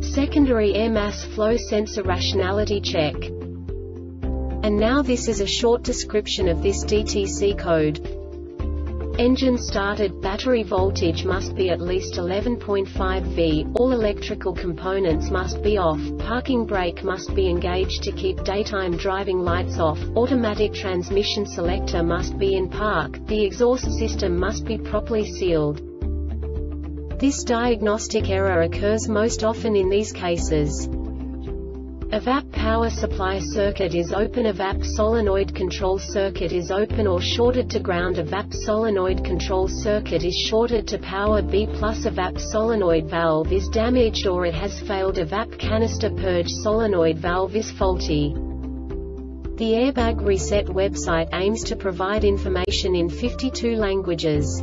Secondary air mass flow sensor rationality check. And now this is a short description of this DTC code. Engine started, battery voltage must be at least 11.5 V, all electrical components must be off, parking brake must be engaged to keep daytime driving lights off, automatic transmission selector must be in park, the exhaust system must be properly sealed. This diagnostic error occurs most often in these cases. EVAP power supply circuit is open EVAP solenoid control circuit is open or shorted to ground EVAP solenoid control circuit is shorted to power B plus EVAP solenoid valve is damaged or it has failed EVAP canister purge solenoid valve is faulty. The Airbag Reset website aims to provide information in 52 languages.